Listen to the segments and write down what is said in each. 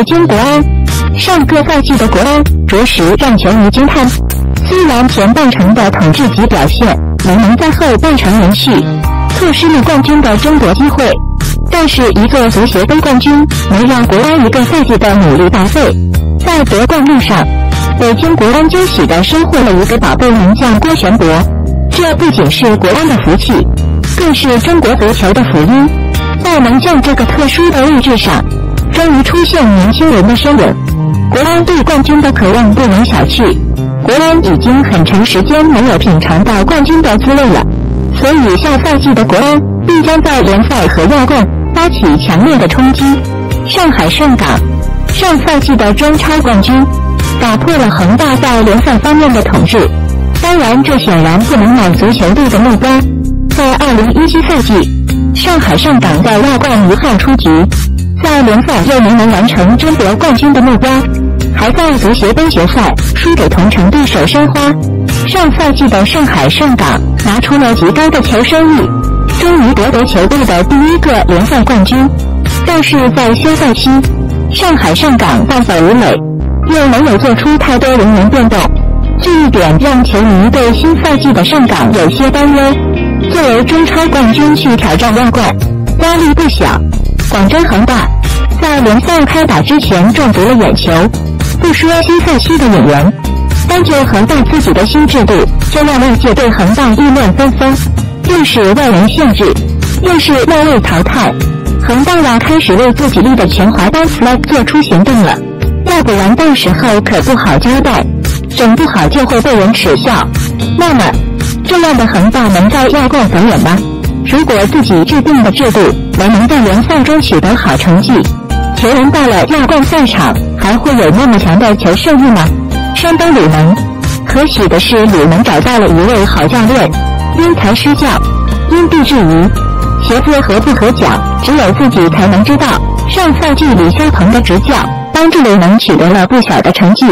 北京国安上个赛季的国安着实让球迷惊叹。虽然前半程的统治级表现没能在后半程延续，错失了冠军的争夺机会，但是一个足协杯冠军能让国安一个赛季的努力白费。在夺冠路上，北京国安惊喜的收获了一个宝贝名将郭全博，这不仅是国安的福气，更是中国足球的福音。在门将这个特殊的位置上，终于出现年轻人的身影。国安对冠军的渴望不能小觑。国安已经很长时间没有品尝到冠军的滋味了，所以下赛季的国安必将在联赛和亚冠发起强烈的冲击。上海上港上赛季的中超冠军，打破了恒大在联赛方面的统治。当然，这显然不能满足球队的目标。在二零一七赛季，上海上港在亚冠遗憾出局，在联赛又没能完成争夺冠军的目标。还在足协杯决赛输给同城对手申花。上赛季的上海上港拿出了极高的求生欲，终于夺得球队的第一个联赛冠军。但是在休赛期，上海上港败走吴磊，又没有做出太多人员变动，这一点让球迷对新赛季的上港有些担忧。作为中超冠军去挑战亚冠，压力不小。广州恒大在联赛开打之前中足了眼球。不说新赛区的演员，单就恒大自己的新制度，就让外界对恒大议论纷纷。又是外援限制，又是外位淘汰，恒大要开始为自己立的全华班 flag 做出行动了。要不然到时候可不好交代，整不好就会被人耻笑。那么，这样的恒大能在亚冠走远吗？如果自己制定的制度没能在联赛中取得好成绩，球员到了亚冠赛场。还会有那么强的求胜欲吗？山东鲁能，可喜的是鲁能找到了一位好教练，因材施教，因地制宜，鞋子合不合脚，只有自己才能知道。上赛季李霄鹏的执教，帮助鲁能取得了不小的成绩，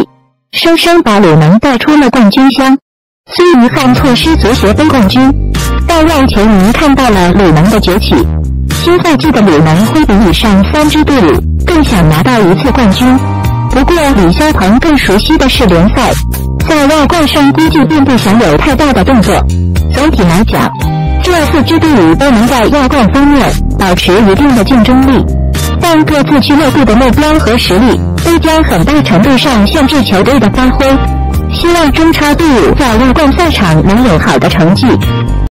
生生把鲁能带出了冠军箱。虽遗憾错失足协杯冠军，但让球迷看到了鲁能的崛起。新赛季的鲁能会比以上三支队伍更想拿到一次冠军。不过，李霄鹏更熟悉的是联赛，在亚冠上估计并不想有太大的动作。总体来讲，这四支队伍都能在亚冠方面保持一定的竞争力，但各自俱乐部的目标和实力都将很大程度上限制球队的发挥。希望中超队伍在亚冠赛场能有好的成绩。